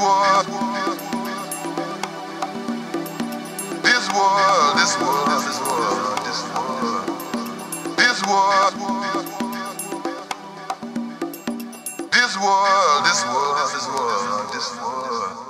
world, this world, this world, this world, this world, this world, this world, this world, this world.